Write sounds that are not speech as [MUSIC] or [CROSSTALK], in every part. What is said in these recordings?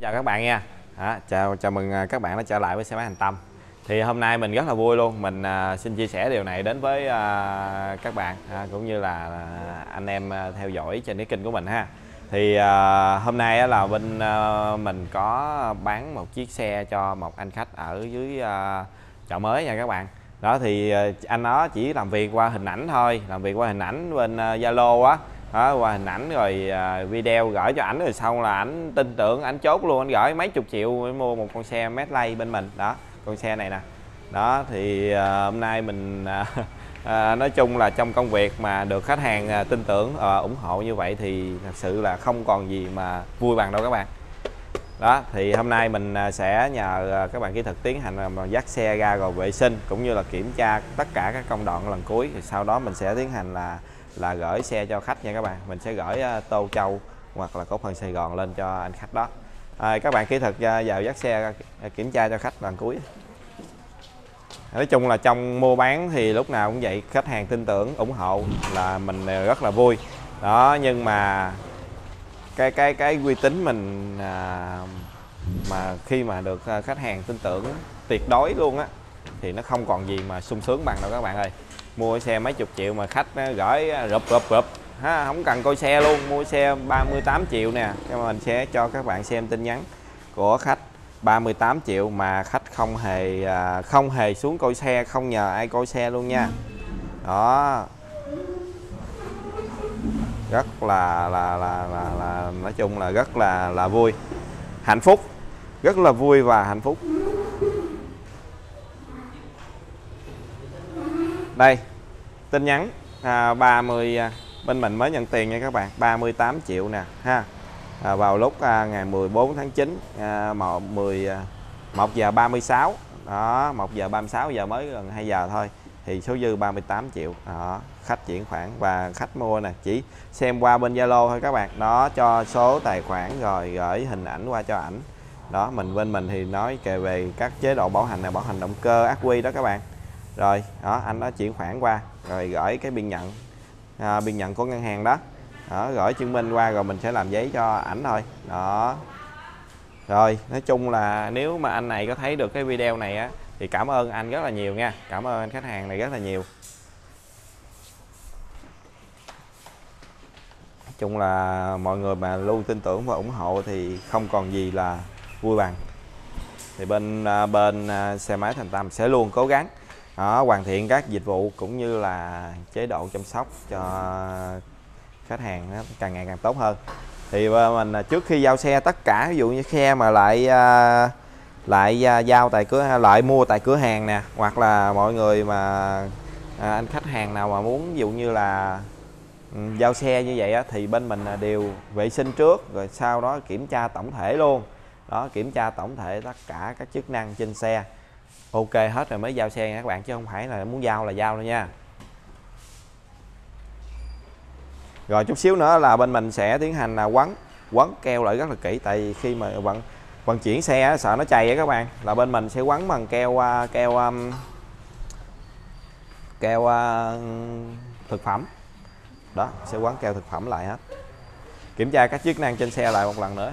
chào các bạn nha. À, chào chào mừng à, các bạn đã trở lại với xe máy hành tâm. Thì hôm nay mình rất là vui luôn. Mình à, xin chia sẻ điều này đến với à, các bạn à, cũng như là à, anh em à, theo dõi trên cái kênh của mình ha. Thì à, hôm nay á, là bên à, mình có bán một chiếc xe cho một anh khách ở dưới à, chợ mới nha các bạn. Đó thì à, anh đó chỉ làm việc qua hình ảnh thôi làm việc qua hình ảnh bên à, zalo á đó qua hình ảnh rồi à, video gửi cho ảnh rồi xong là ảnh tin tưởng ảnh chốt luôn anh gửi mấy chục triệu mới mua một con xe Medley bên mình. Đó con xe này nè. Đó thì à, hôm nay mình à, [LAUGHS] à, nói chung là trong công việc mà được khách hàng à, tin tưởng à, ủng hộ như vậy thì thật sự là không còn gì mà vui bằng đâu các bạn. Đó thì hôm nay mình sẽ nhờ các bạn kỹ thuật tiến hành à, dắt xe ra rồi vệ sinh cũng như là kiểm tra tất cả các công đoạn lần cuối. Thì sau đó mình sẽ tiến hành là là gửi xe cho khách nha các bạn. Mình sẽ gửi uh, Tô Châu hoặc là cổ phần Sài Gòn lên cho anh khách đó. À, các bạn kỹ thuật uh, vào dắt xe uh, kiểm tra cho khách lần cuối. Nói chung là trong mua bán thì lúc nào cũng vậy khách hàng tin tưởng ủng hộ là mình rất là vui. Đó nhưng mà cái cái cái uy tín mình à, mà khi mà được khách hàng tin tưởng tuyệt đối luôn á thì nó không còn gì mà sung sướng bằng đâu các bạn ơi mua xe mấy chục triệu mà khách ờ, gửi ờ, rụp rụp rụp. Ha không cần coi xe luôn mua xe 38 triệu nè. Nhưng mà mình sẽ cho các bạn xem tin nhắn của khách. 38 triệu mà khách không hề ờ, không hề xuống coi xe không nhờ ai coi xe luôn nha. Đó. Rất là là là là, là nói chung là rất là là vui. Hạnh phúc. Rất là vui và hạnh phúc. Đây tin nhắn. À, 30 à, bên mình mới nhận tiền nha các bạn. 38 triệu nè ha. À, vào lúc à, ngày 14 tháng 9 à, 10 1 à, giờ 36 đó 1 giờ 36 giờ mới gần 2 giờ thôi. Thì số dư 38 triệu. Đó khách chuyển khoản và khách mua nè. Chỉ xem qua bên Zalo thôi các bạn. Đó cho số tài khoản rồi gửi hình ảnh qua cho ảnh. Đó mình bên mình thì nói kể về các chế độ bảo hành là bảo hành động cơ ác quy đó các bạn rồi đó anh đó chuyển khoản qua rồi gửi cái biên nhận à, biên nhận của ngân hàng đó. Đó gửi chứng minh qua rồi mình sẽ làm giấy cho ảnh thôi. Đó. Rồi nói chung là nếu mà anh này có thấy được cái video này á thì cảm ơn anh rất là nhiều nha. Cảm ơn anh khách hàng này rất là nhiều. Nói chung là mọi người mà luôn tin tưởng và ủng hộ thì không còn gì là vui bằng. Thì bên à, bên à, xe máy thành tâm sẽ luôn cố gắng đó, hoàn thiện các dịch vụ cũng như là chế độ chăm sóc cho khách hàng nó càng ngày càng tốt hơn. Thì ờ, mình ờ, trước khi giao xe tất cả ví dụ như xe mà lại ờ, lại giao tại cửa lại mua tại cửa hàng nè hoặc là mọi người mà à, anh khách hàng nào mà muốn ví dụ như là ừ, giao xe như vậy á, thì bên mình đều vệ sinh trước rồi sau đó kiểm tra tổng thể luôn. Đó kiểm tra tổng thể tất cả các chức năng trên xe ok, hết rồi, mới giao xe nha các bạn, chứ không phải là muốn giao là giao đâu nha. Rồi, chút xíu nữa là bên mình sẽ tiến hành là quấn quấn keo lại rất là kỹ, tại vì khi mà vận vận chuyển xe sợ nó chày á các bạn, là bên mình sẽ quấn bằng keo à, keo um, keo à, thực phẩm. Đó, sẽ quấn keo thực phẩm lại hết. Kiểm tra các chức năng trên xe lại một lần nữa.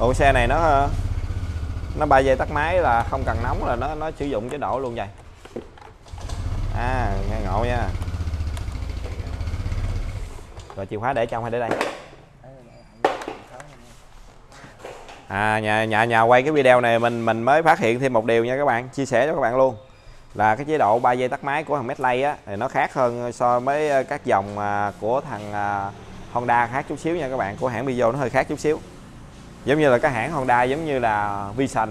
Ủa, xe này nó nó ba giây tắt máy là không cần nóng là nó nó sử dụng chế độ luôn vậy. À nghe ngộ nha. Rồi, chìa khóa để trong hay để đây? À nhà nhà nhà quay cái video này mình mình mới phát hiện thêm một điều nha các bạn, chia sẻ cho các bạn luôn. Là cái chế độ 3 giây tắt máy của thằng Medley á, thì nó khác hơn so với ờ, các dòng à, của thằng à, Honda khác chút xíu nha các bạn, của hãng Peugeot nó hơi khác chút xíu giống như là các hãng Honda giống như là Vision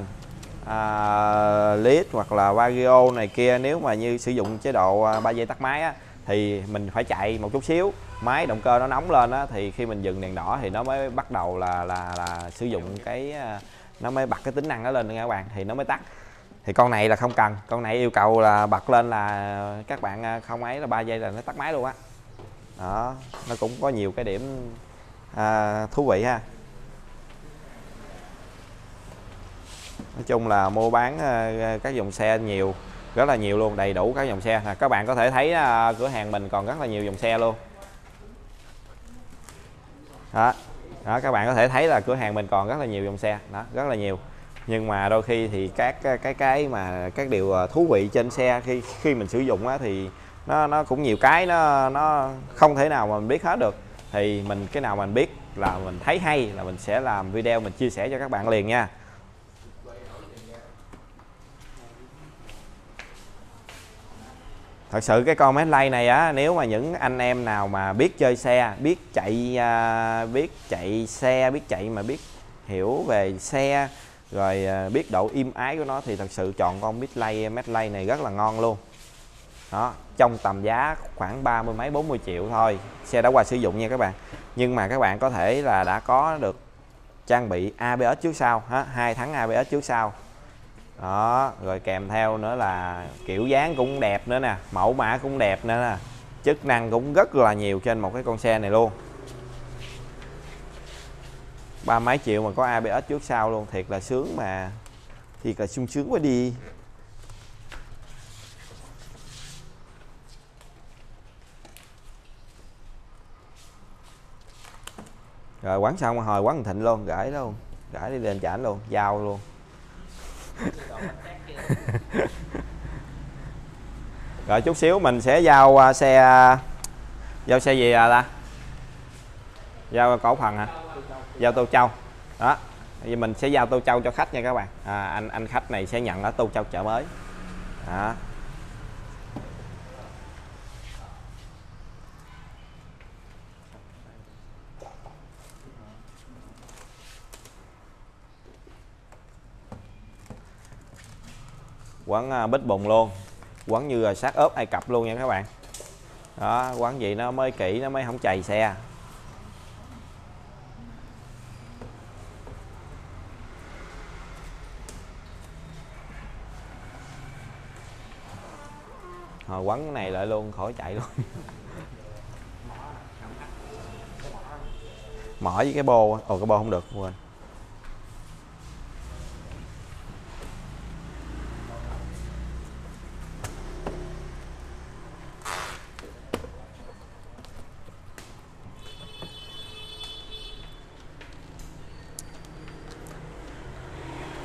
à, Lead hoặc là Vario này kia. Nếu mà như sử dụng chế độ à, 3 giây tắt máy á, thì mình phải chạy một chút xíu. Máy động cơ nó nóng lên á thì khi mình dừng đèn đỏ thì nó mới bắt đầu là là là sử dụng cái à, nó mới bật cái tính năng đó lên nha các bạn thì nó mới tắt. Thì con này là không cần. Con này yêu cầu là bật lên là các bạn à, không ấy là 3 giây là nó tắt máy luôn á. Đó nó cũng có nhiều cái điểm à, thú vị ha. Nói chung là mua bán ờ, ờ, các dòng xe nhiều rất là nhiều luôn đầy đủ các dòng xe. Các bạn có thể thấy ờ, cửa hàng mình còn rất là nhiều dòng xe luôn. Đó đó các bạn có thể thấy là cửa hàng mình còn rất là nhiều dòng xe đó rất là nhiều. Nhưng mà đôi khi thì các cái cái mà các điều thú vị trên xe khi khi mình sử dụng á, thì nó nó cũng nhiều cái nó nó không thể nào mà mình biết hết được. Thì mình cái nào mình biết là mình thấy hay là mình sẽ làm video mình chia sẻ cho các bạn liền nha. Thật sự cái con Medley này á, nếu mà những anh em nào mà biết chơi xe, biết chạy à, biết chạy xe, biết chạy mà biết hiểu về xe, rồi à, biết độ im ái của nó thì thật sự chọn con Medley Medley này rất là ngon luôn. Đó, trong tầm giá khoảng ba mươi mấy 40 triệu thôi. Xe đã qua sử dụng nha các bạn. Nhưng mà các bạn có thể là đã có được trang bị ABS trước sau ha hai tháng ABS trước sau đó, rồi kèm theo nữa là kiểu dáng cũng đẹp nữa nè, mẫu mã cũng đẹp nữa nè, chức năng cũng rất là nhiều trên một cái con xe này luôn. Ba mấy triệu mà có ABS trước sau luôn, thiệt là sướng mà. Thiệt là sung sướng quá đi. Rồi quán xong, hồi quán thịnh luôn, gửi luôn, gửi đi lên chảnh luôn, giao luôn. [LAUGHS] rồi chút xíu mình sẽ giao à, xe à, giao xe gì à ta giao cổ phần hả? Giao tô châu. Đó thì mình sẽ giao tô châu cho khách nha các bạn. À, anh anh khách này sẽ nhận ở tô châu chợ mới. Đó. Quán à, bít bùng luôn quán như là sát ốp ai cập luôn nha các bạn. Đó, quán gì nó mới kỹ, nó mới không chày xe. Ờ, Hồi quấn cái này lại luôn, khỏi chạy luôn. [LAUGHS] Mở với cái bô ồ, cái bô không được, quên.